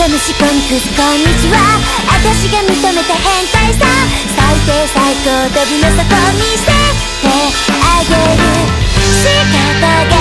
クスこんにちは私が認めた変態さ。最低最高飛びの底見せてあげる。仕方が